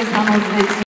questa